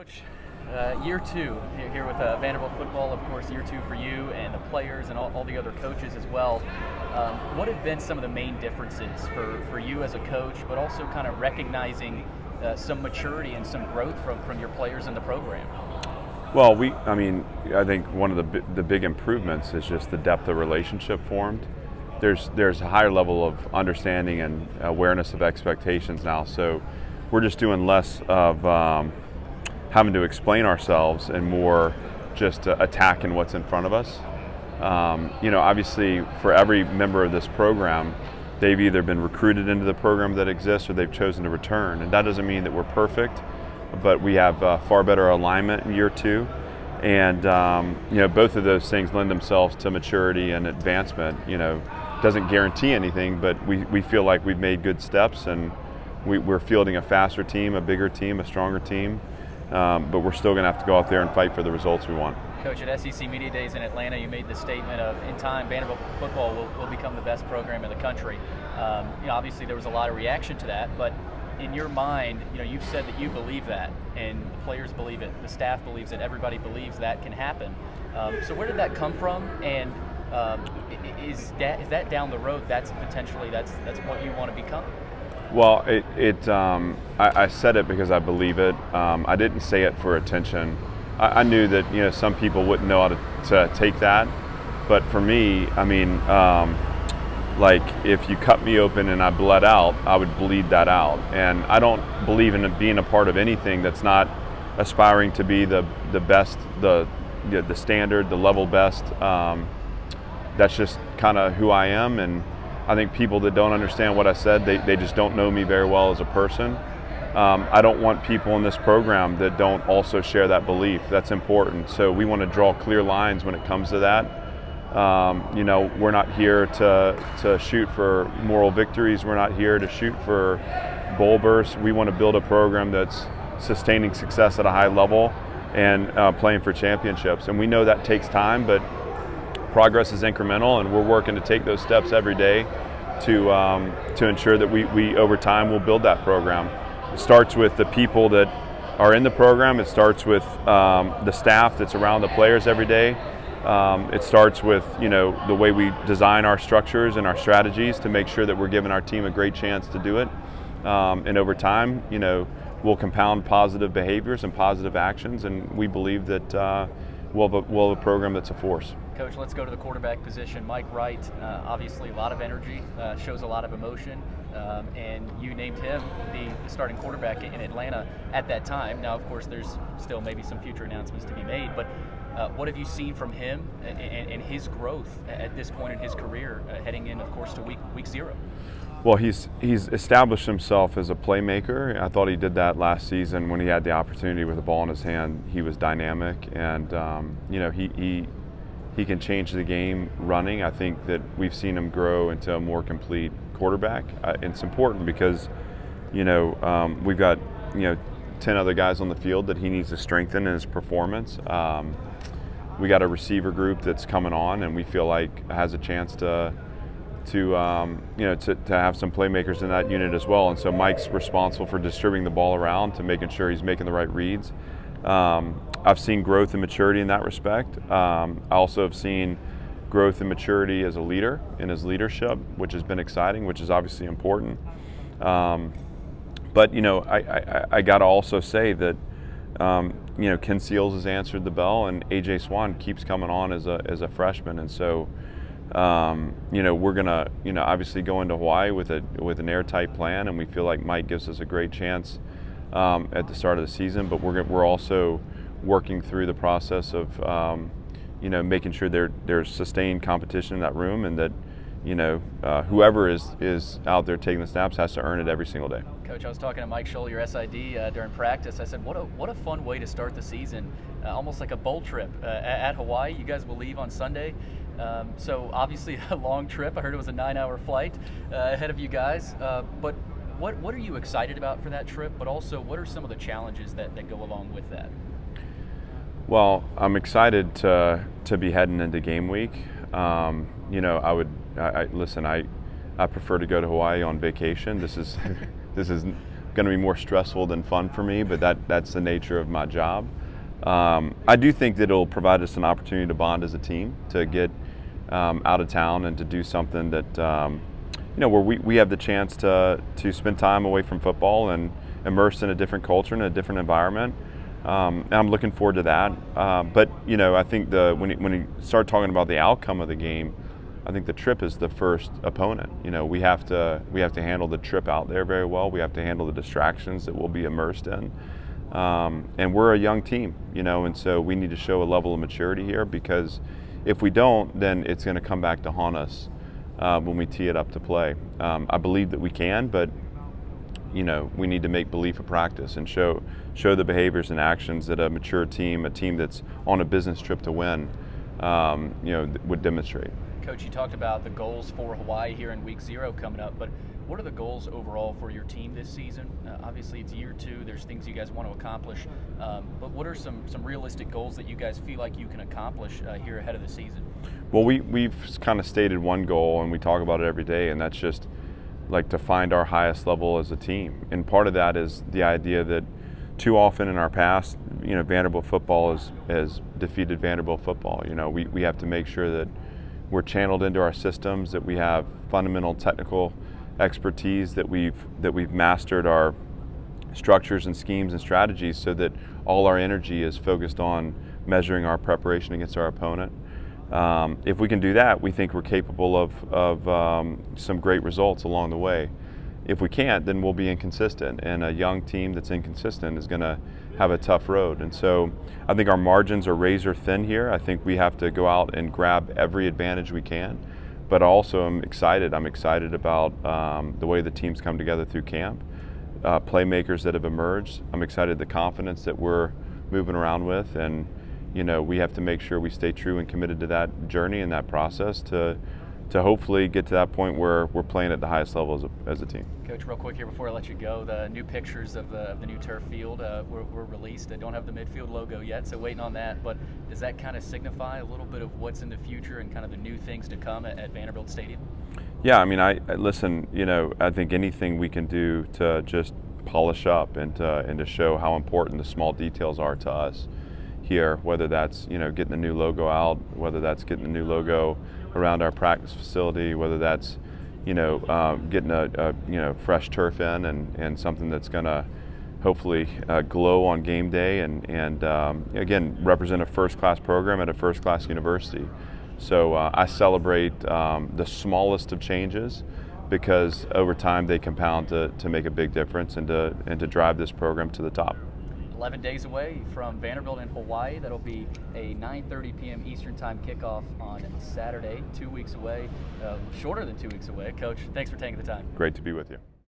Coach, uh, year two here, with uh, Vanderbilt football, of course, year two for you and the players and all, all the other coaches as well. Um, what have been some of the main differences for, for you as a coach, but also kind of recognizing uh, some maturity and some growth from, from your players in the program? Well, we, I mean, I think one of the, the big improvements is just the depth of relationship formed. There's, there's a higher level of understanding and awareness of expectations now. So we're just doing less of um, having to explain ourselves and more just uh, attacking what's in front of us. Um, you know, obviously, for every member of this program, they've either been recruited into the program that exists or they've chosen to return. And that doesn't mean that we're perfect, but we have uh, far better alignment in year two. And um, you know, both of those things lend themselves to maturity and advancement. You know, doesn't guarantee anything, but we, we feel like we've made good steps and we, are fielding a faster team, a bigger team, a stronger team. Um, but we're still going to have to go out there and fight for the results we want. Coach, at SEC Media Days in Atlanta, you made the statement of, in time, Vanderbilt football will, will become the best program in the country. Um, you know, obviously there was a lot of reaction to that, but in your mind, you know, you've said that you believe that, and the players believe it, the staff believes it, everybody believes that can happen. Um, so where did that come from, and um, is that is that down the road? That's potentially that's that's what you want to become. Well, it, it um, I, I, said it because I believe it. Um, I didn't say it for attention. I, I, knew that you know some people wouldn't know how to, to take that, but for me, I mean, um, like if you cut me open and I bled out, I would bleed that out. And I don't believe in being a part of anything that's not aspiring to be the the best, the the, standard, the level best. Um, that's just kind of who I am and I think people that don't understand what I said, they, they just don't know me very well as a person. Um, I don't want people in this program that don't also share that belief. That's important. So we want to draw clear lines when it comes to that. Um, you know, we're not here to, to shoot for moral victories. We're not here to shoot for bowl berths. We want to build a program that's sustaining success at a high level and uh, playing for championships. And we know that takes time, but progress is incremental, and we're working to take those steps every day to um, to ensure that we, we over time will build that program. It starts with the people that are in the program. It starts with um, the staff that's around the players every day. Um, it starts with you know the way we design our structures and our strategies to make sure that we're giving our team a great chance to do it. Um, and over time, you know, we'll compound positive behaviors and positive actions, and we believe that uh, we'll, have a, we'll have a program that's a force. Coach, let's go to the quarterback position. Mike Wright, uh, obviously a lot of energy, uh, shows a lot of emotion, um, and you named him the starting quarterback in Atlanta at that time. Now, of course, there's still maybe some future announcements to be made, but uh, what have you seen from him and, and, his growth at this point in his career, uh, heading in, of course, to week week zero? Well, he's he's established himself as a playmaker. I thought he did that last season when he had the opportunity with the ball in his hand. He was dynamic, and um, you know he, he he can change the game running. I think that we've seen him grow into a more complete quarterback. Uh, it's important because, you know, um, we've got, you know, 10 other guys on the field that he needs to strengthen in his performance. Um, we got a receiver group that's coming on and we feel like has a chance to, to um, you know, to, to have some playmakers in that unit as well. And so Mike's responsible for distributing the ball around to making sure he's making the right reads. Um, I've seen growth and maturity in that respect. Um, I also have seen growth and maturity as a leader in his leadership, which has been exciting, which is obviously important. Um, but you know, I, I, I got to also say that um, you know Ken Seals has answered the bell, and AJ Swann keeps coming on as a as a freshman, and so. Um, you know we're gonna you know obviously go into Hawaii with a with an airtight plan, and we feel like Mike gives us a great chance um, at the start of the season. But we're we're also working through the process of um, you know making sure there there's sustained competition in that room and that you know uh, whoever is is out there taking the snaps has to earn it every single day. Coach, I was talking to Mike Scholl, your SID, uh, during practice. I said, what a what a fun way to start the season, uh, almost like a bowl trip uh, at Hawaii. You guys will leave on Sunday. Um, so obviously a long trip. I heard it was a nine-hour flight uh, ahead of you guys. Uh, but what what are you excited about for that trip? But also, what are some of the challenges that, that go along with that? Well, I'm excited to to be heading into game week. Um, you know, I would I, I, listen. I I prefer to go to Hawaii on vacation. This is this is going to be more stressful than fun for me, but that, that's the nature of my job. Um, I do think that it'll provide us an opportunity to bond as a team, to get um, out of town and to do something that, um, you know, where we, we have the chance to, to spend time away from football and immersed in a different culture and a different environment. Um, and I'm looking forward to that. Uh, but, you know, I think the when, when you start talking about the outcome of the game, I think the trip is the first opponent. You know, we have to we have to handle the trip out there very well. We have to handle the distractions that we'll be immersed in. Um, and we're a young team, you know, and so we need to show a level of maturity here because if we don't, then it's going to come back to haunt us uh, when we tee it up to play. Um, I believe that we can, but you know, we need to make belief a practice and show show the behaviors and actions that a mature team, a team that's on a business trip to win, um, you know, would demonstrate. Coach, you talked about the goals for Hawaii here in week zero coming up, but what are the goals overall for your team this season? Uh, obviously, it's year two. There's things you guys want to accomplish, um, but what are some some realistic goals that you guys feel like you can accomplish uh, here ahead of the season? Well, we we've kind of stated one goal, and we talk about it every day, and that's just like to find our highest level as a team. And part of that is the idea that too often in our past, you know, Vanderbilt football has, has defeated Vanderbilt football. You know, we, we have to make sure that we're channeled into our systems, that we have fundamental technical expertise, that we've that we've mastered our structures and schemes and strategies so that all our energy is focused on measuring our preparation against our opponent. Um, if we can do that, we think we're capable of, of um, some great results along the way. If we can't, then we'll be inconsistent, and a young team that's inconsistent is going to have a tough road. And so I think our margins are razor thin here. I think we have to go out and grab every advantage we can. But also, I'm excited. I'm excited about um, the way the teams come together through camp, uh, playmakers that have emerged. I'm excited the confidence that we're moving around with, and you know, we have to make sure we stay true and committed to that journey and that process to to hopefully get to that point where we're playing at the highest level as a, as a team. Coach, real quick here before I let you go, the new pictures of the, of the new turf field uh, were, were, released. I don't have the midfield logo yet, so waiting on that. But does that kind of signify a little bit of what's in the future and kind of the new things to come at, at Vanderbilt Stadium? Yeah, I mean, I, I, listen. You know, I think anything we can do to just polish up and to, and to show how important the small details are to us here, whether that's you know getting the new logo out, whether that's getting the new logo around our practice facility, whether that's you know um, getting a, a, you know fresh turf in and, and something that's going to hopefully uh, glow on game day and and um, again represent a first class program at a first class university. So uh, I celebrate um, the smallest of changes because over time they compound to, to make a big difference and to, and to drive this program to the top. 11 days away from Vanderbilt in Hawaii. That'll be a 9:30 p.m. Eastern Time kickoff on Saturday. Two weeks away, uh, shorter than two weeks away. Coach, thanks for taking the time. Great to be with you.